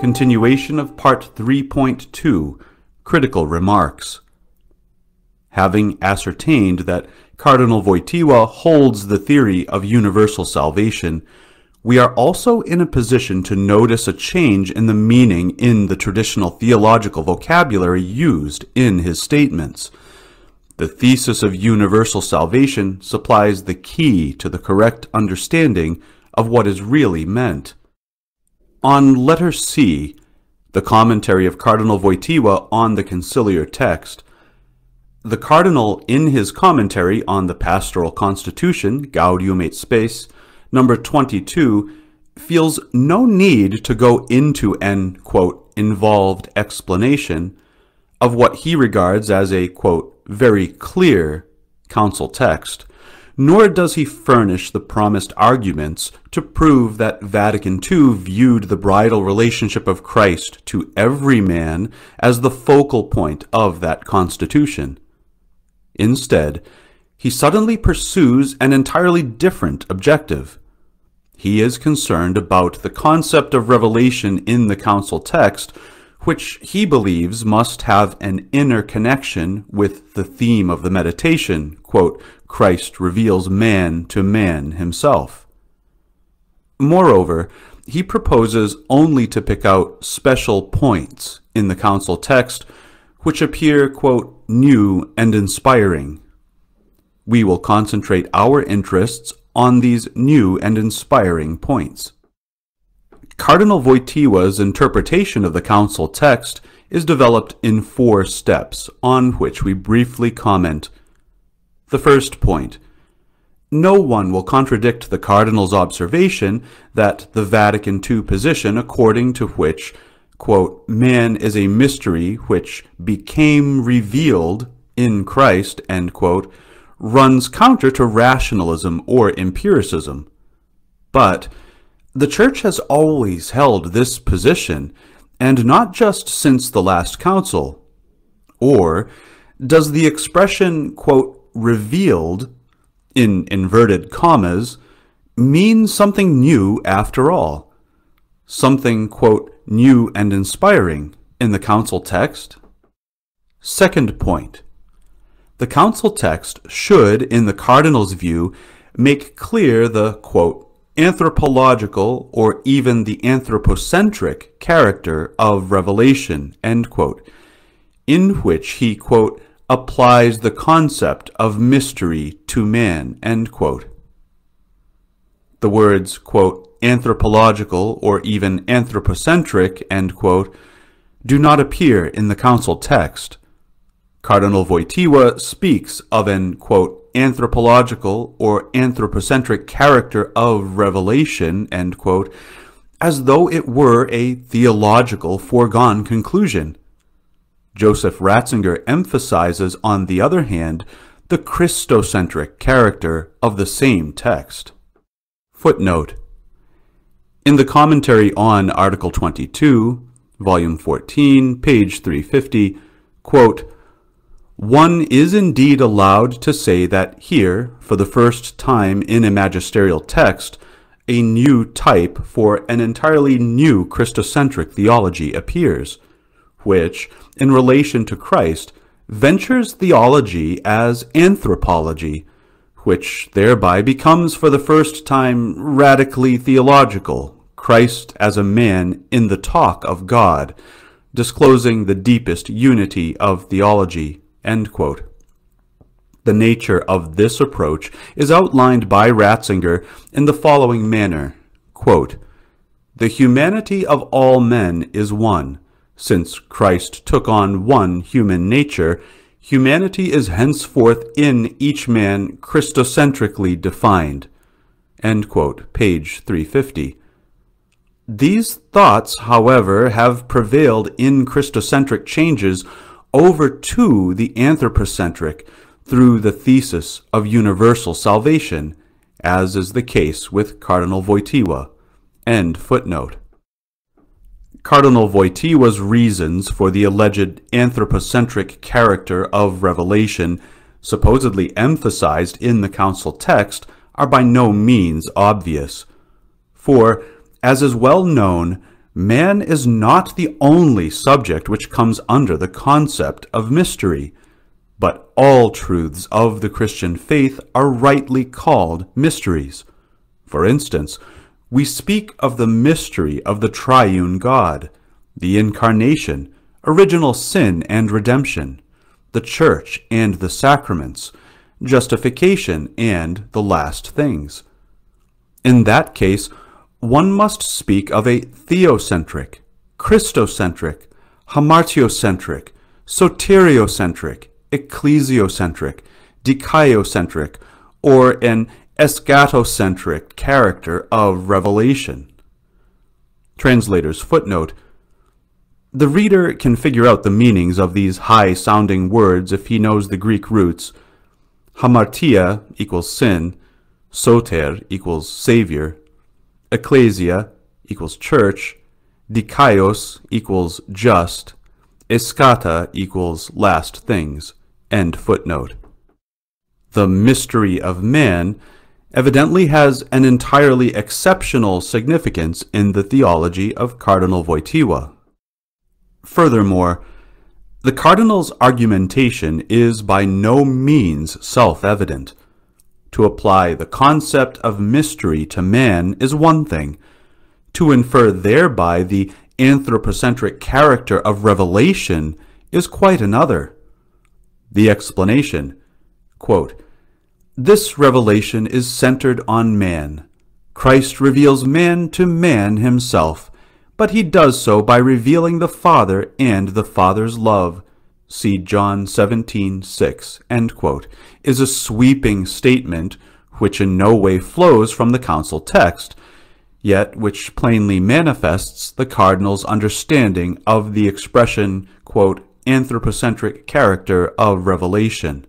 Continuation of Part 3.2 Critical Remarks. Having ascertained that Cardinal Wojtyła holds the theory of universal salvation, we are also in a position to notice a change in the meaning in the traditional theological vocabulary used in his statements. The thesis of universal salvation supplies the key to the correct understanding of what is really meant. On letter C, the commentary of Cardinal Wojtyła on the conciliar text, the Cardinal, in his commentary on the Pastoral Constitution, Gaudium et Spes, number 22, feels no need to go into an, quote, involved explanation of what he regards as a, quote, very clear council text, nor does he furnish the promised arguments to prove that Vatican II viewed the bridal relationship of Christ to every man as the focal point of that constitution. Instead, he suddenly pursues an entirely different objective. He is concerned about the concept of revelation in the council text which he believes must have an inner connection with the theme of the meditation, quote, Christ reveals man to man himself. Moreover, he proposes only to pick out special points in the council text which appear, quote, new and inspiring. We will concentrate our interests on these new and inspiring points. Cardinal Wojtyła's interpretation of the council text is developed in four steps, on which we briefly comment. The first point. No one will contradict the Cardinal's observation that the Vatican II position according to which, quote, man is a mystery which became revealed in Christ, end quote, runs counter to rationalism or empiricism. But the Church has always held this position, and not just since the last council. Or does the expression, quote, revealed, in inverted commas, mean something new after all? Something, quote, new and inspiring in the council text? Second point. The council text should, in the cardinal's view, make clear the, quote, anthropological or even the anthropocentric character of Revelation, end quote, in which he, quote, applies the concept of mystery to man, The words, quote, anthropological or even anthropocentric, quote, do not appear in the council text. Cardinal Wojtyła speaks of an, quote, anthropological or anthropocentric character of revelation, quote, as though it were a theological foregone conclusion. Joseph Ratzinger emphasizes, on the other hand, the Christocentric character of the same text. Footnote In the commentary on Article 22, Volume 14, page 350, quote, one is indeed allowed to say that here, for the first time in a magisterial text, a new type for an entirely new Christocentric theology appears, which, in relation to Christ, ventures theology as anthropology, which thereby becomes for the first time radically theological, Christ as a man in the talk of God, disclosing the deepest unity of theology the nature of this approach is outlined by Ratzinger in the following manner quote, The humanity of all men is one. Since Christ took on one human nature, humanity is henceforth in each man Christocentrically defined. Quote, page 350. These thoughts, however, have prevailed in Christocentric changes over to the anthropocentric through the thesis of universal salvation, as is the case with Cardinal Wojtyła. End footnote. Cardinal Wojtyła's reasons for the alleged anthropocentric character of revelation, supposedly emphasized in the council text, are by no means obvious. For, as is well known, man is not the only subject which comes under the concept of mystery, but all truths of the Christian faith are rightly called mysteries. For instance, we speak of the mystery of the triune God, the Incarnation, original sin and redemption, the Church and the sacraments, justification and the last things. In that case, one must speak of a theocentric, Christocentric, hamartiocentric, soteriocentric, ecclesiocentric, dikaiocentric, or an eschatocentric character of revelation. Translator's footnote The reader can figure out the meanings of these high sounding words if he knows the Greek roots. Hamartia equals sin, soter equals savior, ecclesia equals church, dikaios equals just, eschata equals last things. End footnote. The mystery of man evidently has an entirely exceptional significance in the theology of Cardinal Wojtyła. Furthermore, the Cardinal's argumentation is by no means self-evident. To apply the concept of mystery to man is one thing. To infer thereby the anthropocentric character of revelation is quite another. The explanation, quote, This revelation is centered on man. Christ reveals man to man himself, but he does so by revealing the Father and the Father's love. See John 17:6. End quote, is a sweeping statement which in no way flows from the council text, yet which plainly manifests the cardinal's understanding of the expression, quote, anthropocentric character of revelation.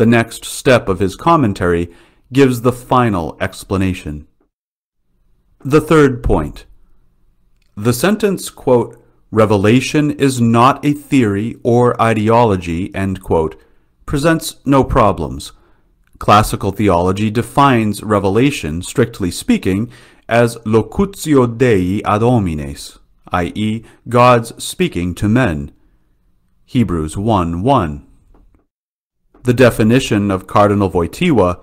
The next step of his commentary gives the final explanation. The third point. The sentence, quote, revelation is not a theory or ideology, end quote, presents no problems. Classical theology defines revelation, strictly speaking, as locutio Dei ad homines, i.e., God's speaking to men. Hebrews 1 1. The definition of Cardinal Wojtyła,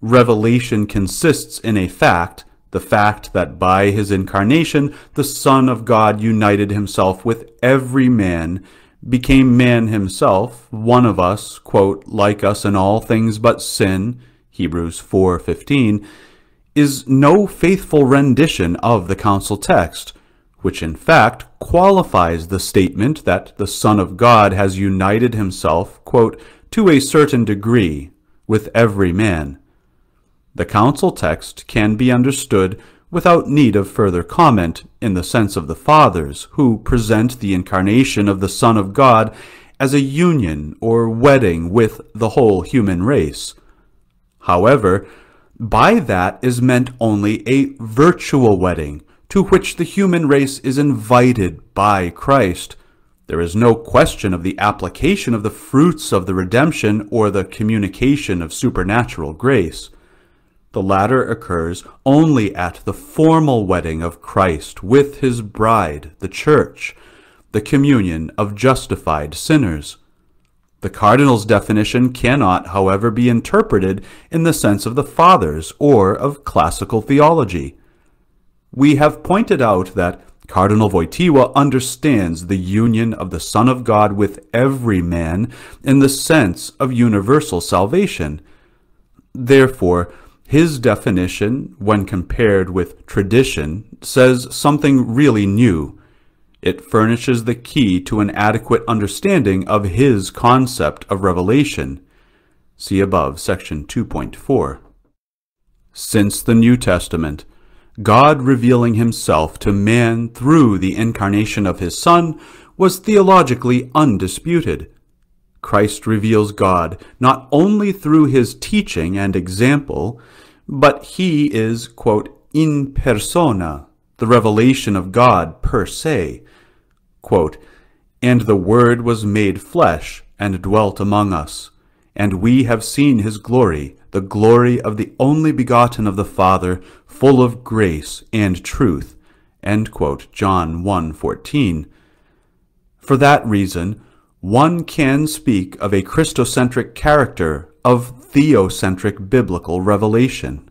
revelation consists in a fact, the fact that by his incarnation the Son of God united himself with every man, became man himself, one of us, quote, like us in all things but sin, Hebrews 4:15, is no faithful rendition of the council text, which in fact qualifies the statement that the Son of God has united himself, quote, to a certain degree with every man. The council text can be understood without need of further comment in the sense of the Fathers, who present the incarnation of the Son of God as a union or wedding with the whole human race. However, by that is meant only a virtual wedding, to which the human race is invited by Christ. There is no question of the application of the fruits of the redemption or the communication of supernatural grace. The latter occurs only at the formal wedding of Christ with his bride, the Church, the communion of justified sinners. The cardinal's definition cannot, however, be interpreted in the sense of the Fathers or of classical theology. We have pointed out that Cardinal Wojtyła understands the union of the Son of God with every man in the sense of universal salvation. Therefore, his definition, when compared with tradition, says something really new. It furnishes the key to an adequate understanding of his concept of revelation. See above, section 2.4. Since the New Testament, God revealing himself to man through the incarnation of his Son was theologically undisputed. Christ reveals God not only through his teaching and example, but he is, quote, in persona, the revelation of God per se. Quote, and the Word was made flesh and dwelt among us, and we have seen his glory, the glory of the only begotten of the Father, full of grace and truth. John 1.14. For that reason, one can speak of a Christocentric character of theocentric biblical revelation.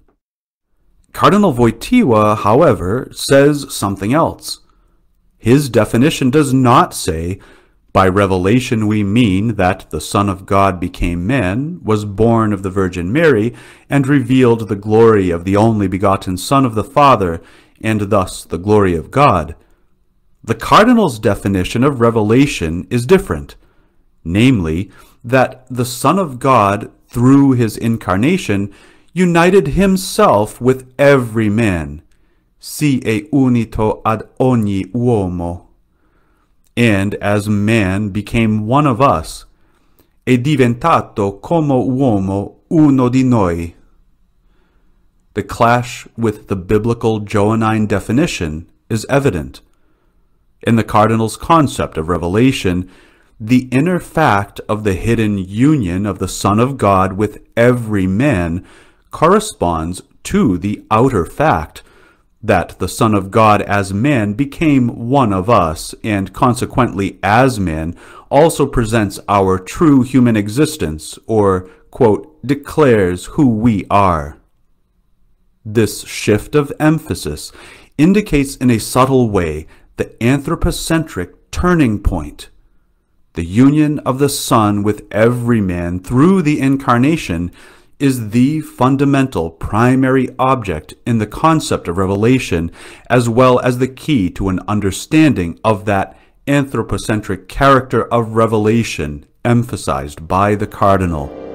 Cardinal Wojtyła, however, says something else. His definition does not say, by revelation we mean that the Son of God became man, was born of the Virgin Mary, and revealed the glory of the only begotten Son of the Father, and thus the glory of God. The Cardinal's definition of revelation is different, namely, that the Son of God, through his incarnation, united himself with every man, si e unito ad ogni uomo, and as man became one of us, è diventato come uomo uno di noi. The clash with the biblical Johannine definition is evident. In the Cardinal's concept of revelation, the inner fact of the hidden union of the Son of God with every man corresponds to the outer fact that the Son of God as man became one of us, and consequently as man, also presents our true human existence, or, quote, declares who we are. This shift of emphasis indicates in a subtle way the anthropocentric turning point the union of the Son with every man through the incarnation is the fundamental primary object in the concept of revelation, as well as the key to an understanding of that anthropocentric character of revelation emphasized by the cardinal.